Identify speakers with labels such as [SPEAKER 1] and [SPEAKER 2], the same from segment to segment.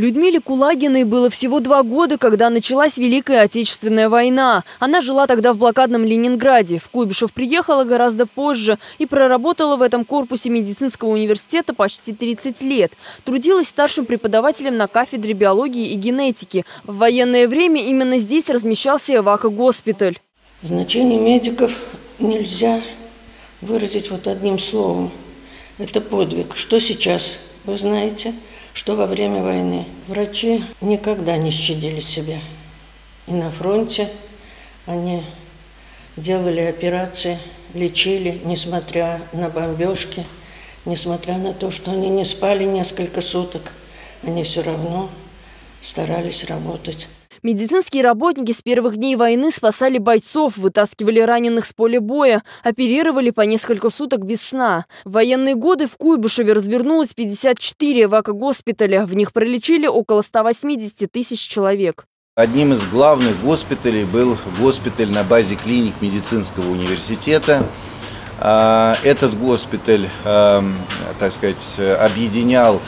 [SPEAKER 1] Людмиле Кулагиной было всего два года, когда началась Великая Отечественная война. Она жила тогда в блокадном Ленинграде. В Куйбышев приехала гораздо позже и проработала в этом корпусе медицинского университета почти 30 лет. Трудилась старшим преподавателем на кафедре биологии и генетики. В военное время именно здесь размещался Эвако-госпиталь.
[SPEAKER 2] Значение медиков нельзя выразить вот одним словом. Это подвиг. Что сейчас? Вы знаете – что во время войны врачи никогда не щадили себя. И на фронте они делали операции, лечили, несмотря на бомбежки, несмотря на то, что они не спали несколько суток, они все равно старались работать.
[SPEAKER 1] Медицинские работники с первых дней войны спасали бойцов, вытаскивали раненых с поля боя, оперировали по несколько суток без сна. В военные годы в Куйбышеве развернулось 54 эвако-госпиталя. В них пролечили около 180 тысяч человек.
[SPEAKER 3] Одним из главных госпиталей был госпиталь на базе клиник медицинского университета. А, этот госпиталь, а, так сказать, объединял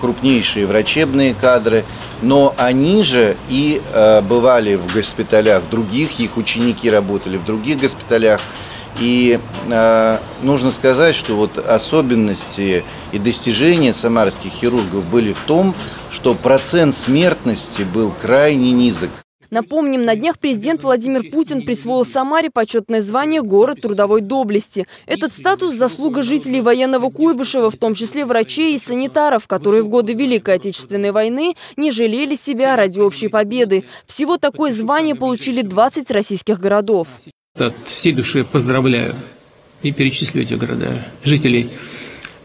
[SPEAKER 3] крупнейшие врачебные кадры – но они же и э, бывали в госпиталях других, их ученики работали в других госпиталях. И э, нужно сказать, что вот особенности и достижения самарских хирургов были в том, что процент смертности был крайне низок.
[SPEAKER 1] Напомним, на днях президент Владимир Путин присвоил Самаре почетное звание «Город трудовой доблести». Этот статус – заслуга жителей военного Куйбышева, в том числе врачей и санитаров, которые в годы Великой Отечественной войны не жалели себя ради общей победы. Всего такое звание получили 20 российских городов.
[SPEAKER 4] От всей души поздравляю и перечислю эти города. Жителей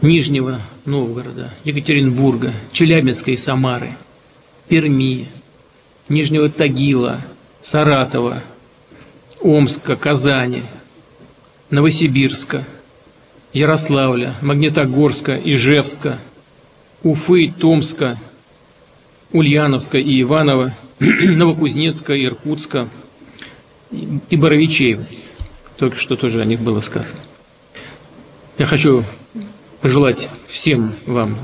[SPEAKER 4] Нижнего Новгорода, Екатеринбурга, Челябинска и Самары, Перми, Нижнего Тагила, Саратова, Омска, Казани, Новосибирска, Ярославля, Магнитогорска, Ижевска, Уфы, Томска, Ульяновска и Иваново, Новокузнецка, Иркутска и Боровичей. Только что тоже о них было сказано. Я хочу пожелать всем вам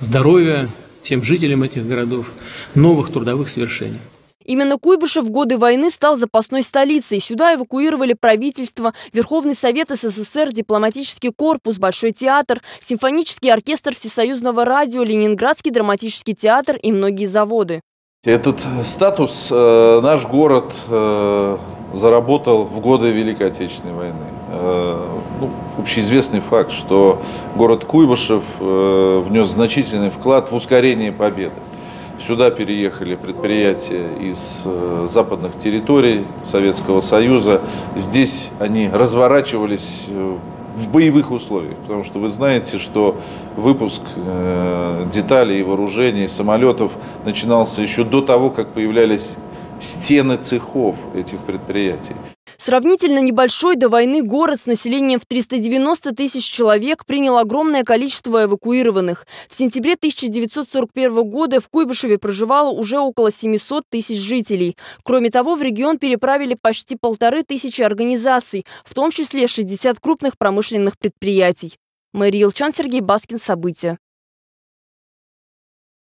[SPEAKER 4] здоровья, всем жителям этих городов новых трудовых свершений.
[SPEAKER 1] Именно Куйбышев в годы войны стал запасной столицей. Сюда эвакуировали правительство, Верховный Совет СССР, дипломатический корпус, Большой театр, симфонический оркестр Всесоюзного радио, Ленинградский драматический театр и многие заводы.
[SPEAKER 5] Этот статус э, наш город э, заработал в годы Великой Отечественной войны. Э, ну, общеизвестный факт, что город Куйбышев э, внес значительный вклад в ускорение победы. Сюда переехали предприятия из э, западных территорий Советского Союза. Здесь они разворачивались в боевых условиях, потому что вы знаете, что выпуск деталей и вооружений самолетов начинался еще до того, как появлялись стены цехов этих предприятий.
[SPEAKER 1] Сравнительно небольшой до войны город с населением в 390 тысяч человек принял огромное количество эвакуированных. В сентябре 1941 года в Куйбышеве проживало уже около 700 тысяч жителей. Кроме того, в регион переправили почти полторы тысячи организаций, в том числе 60 крупных промышленных предприятий. Мария Илчан, Сергей Баскин. События.